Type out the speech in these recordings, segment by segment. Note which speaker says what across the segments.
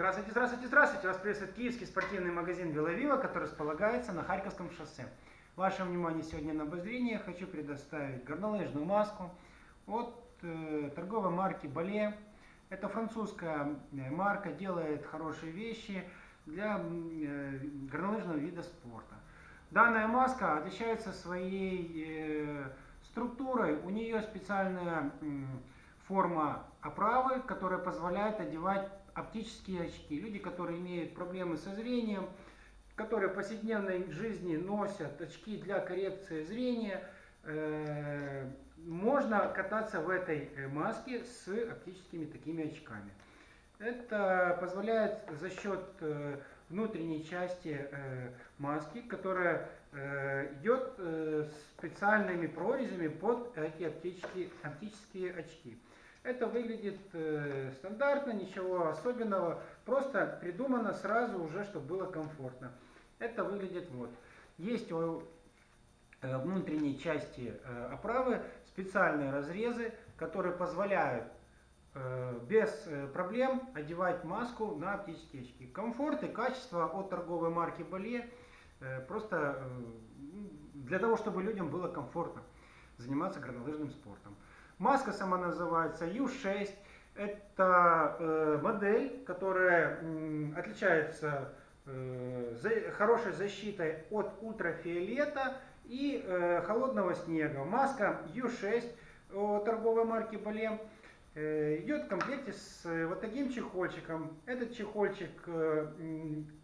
Speaker 1: Здравствуйте, здравствуйте, здравствуйте! Вас приветствует киевский спортивный магазин Веловила, который располагается на Харьковском шоссе. Ваше внимание сегодня на обозрение хочу предоставить горнолыжную маску от э, торговой марки Бале. Это французская э, марка, делает хорошие вещи для э, горнолыжного вида спорта. Данная маска отличается своей э, структурой. У нее специальная форма оправы, которая позволяет одевать оптические очки. Люди, которые имеют проблемы со зрением, которые в повседневной жизни носят очки для коррекции зрения, э, можно кататься в этой э, маске с оптическими такими очками. Это позволяет за счет э, внутренней части маски, которая идет специальными прорезями под эти оптические, оптические очки. Это выглядит э, стандартно, ничего особенного, просто придумано сразу уже, чтобы было комфортно. Это выглядит вот. Есть у э, внутренней части э, оправы специальные разрезы, которые позволяют э, без э, проблем одевать маску на оптические очки. Комфорт и качество от торговой марки Бале э, просто для того, чтобы людям было комфортно заниматься горнолыжным спортом. Маска сама называется U6. Это э, модель, которая э, отличается э, за, хорошей защитой от ультрафиолета и э, холодного снега. Маска U6 от торговой марки Балем э, идет в комплекте с э, вот таким чехольчиком. Этот чехольчик э,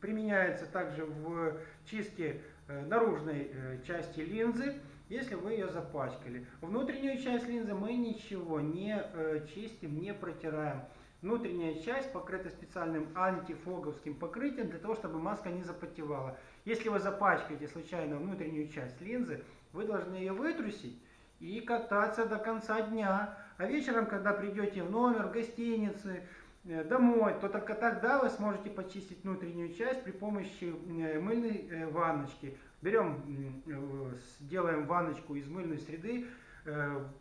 Speaker 1: применяется также в чистке наружной э, части линзы если вы ее запачкали. Внутреннюю часть линзы мы ничего не э, чистим, не протираем. Внутренняя часть покрыта специальным антифоговским покрытием для того, чтобы маска не запотевала. Если вы запачкаете случайно внутреннюю часть линзы, вы должны ее вытрусить и кататься до конца дня. А вечером, когда придете в номер, в гостинице, э, домой, то только тогда вы сможете почистить внутреннюю часть при помощи э, мыльной э, ванночки. Берем, делаем ванночку из мыльной среды,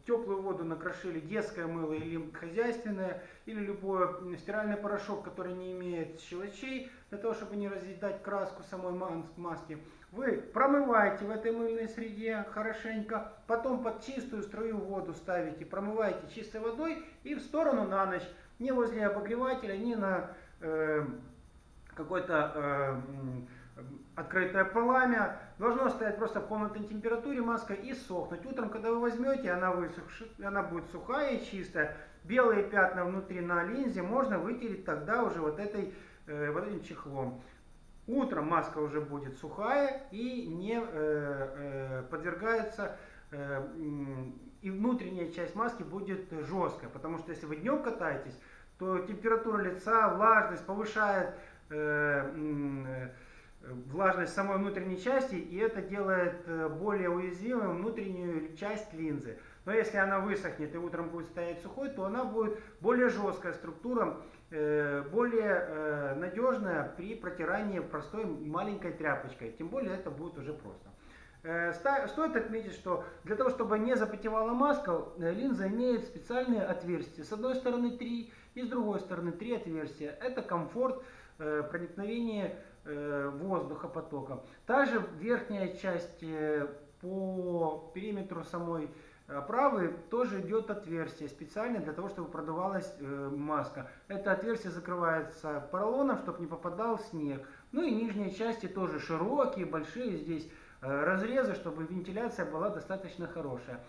Speaker 1: теплую воду накрошили детское мыло или хозяйственное, или любой стиральный порошок, который не имеет щелочей, для того, чтобы не разъедать краску самой маски. Вы промываете в этой мыльной среде хорошенько, потом под чистую струю воду ставите, промываете чистой водой и в сторону на ночь не возле обогревателя, не на э, какой-то э, открытое пламя. Должно стоять просто в комнатной температуре маска и сохнуть. Утром, когда вы возьмете, она, высух, она будет сухая и чистая. Белые пятна внутри на линзе можно вытереть тогда уже вот, этой, э, вот этим чехлом. Утром маска уже будет сухая и не э, э, подвергается и внутренняя часть маски будет жесткая, потому что если вы днем катаетесь, то температура лица, влажность повышает э, э, влажность самой внутренней части, и это делает э, более уязвимой внутреннюю часть линзы. Но если она высохнет и утром будет стоять сухой, то она будет более жесткая структура, более надежная при протирании простой маленькой тряпочкой. Тем более это будет уже просто. Э, стоит отметить, что для того, чтобы не запотевала маска, э, линза имеет специальные отверстия. С одной стороны три и с другой стороны три отверстия. Это комфорт э, проникновения воздуха потоком. Также верхняя часть по периметру самой оправы тоже идет отверстие специально для того, чтобы продувалась маска. Это отверстие закрывается поролоном, чтобы не попадал снег. Ну и нижние части тоже широкие, большие здесь разрезы, чтобы вентиляция была достаточно хорошая.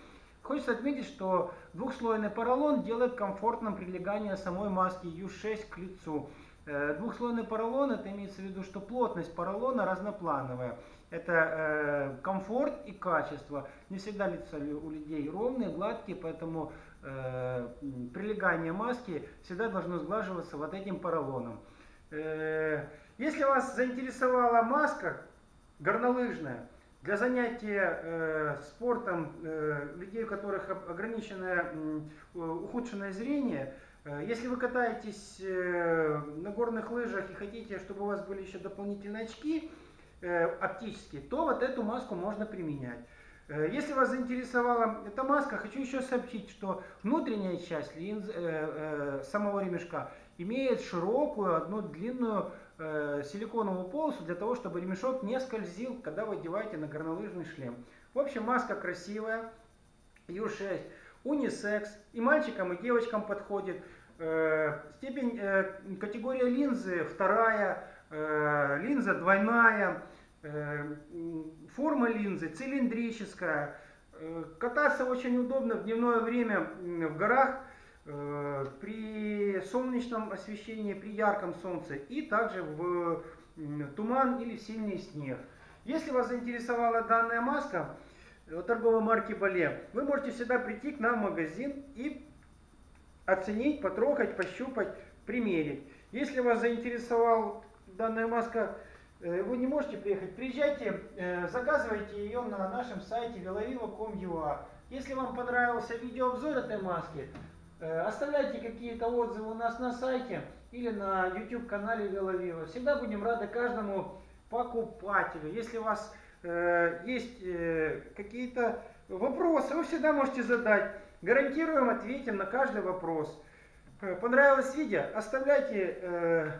Speaker 1: Хочется отметить, что двухслойный поролон делает комфортным прилегание самой маски U6 к лицу. Э, двухслойный поролон, это имеется в виду, что плотность поролона разноплановая. Это э, комфорт и качество. Не всегда лица у людей ровные, гладкие, поэтому э, прилегание маски всегда должно сглаживаться вот этим поролоном. Э, если вас заинтересовала маска горнолыжная, для занятия э, спортом э, людей, у которых ограниченное ухудшенное зрение, э, если вы катаетесь на горных лыжах и хотите, чтобы у вас были еще дополнительные очки оптические, то вот эту маску можно применять. Если вас заинтересовала эта маска, хочу еще сообщить, что внутренняя часть самого ремешка имеет широкую, одну длинную э, силиконовую полосу для того, чтобы ремешок не скользил, когда вы одеваете на горнолыжный шлем. В общем, маска красивая, U6, унисекс, и мальчикам, и девочкам подходит. Э, степень, э, категория линзы вторая, э, линза двойная, э, форма линзы цилиндрическая. Э, кататься очень удобно в дневное время в горах при солнечном освещении, при ярком солнце и также в туман или в сильный снег. Если вас заинтересовала данная маска торговой марки Бале, вы можете всегда прийти к нам в магазин и оценить, потрогать, пощупать, примерить. Если вас заинтересовала данная маска Э, вы не можете приехать, приезжайте, э, заказывайте ее на нашем сайте velovivo.com.ua. Если вам понравился видеообзор этой маски, э, оставляйте какие-то отзывы у нас на сайте или на YouTube канале Velovivo. Всегда будем рады каждому покупателю. Если у вас есть какие-то вопросы, вы всегда можете задать. Гарантируем, ответим на каждый вопрос. Э, понравилось видео? Оставляйте э,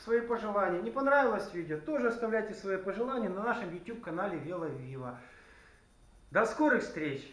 Speaker 1: свои пожелания. Не понравилось видео? Тоже оставляйте свои пожелания на нашем YouTube канале Вело Вива. До скорых встреч!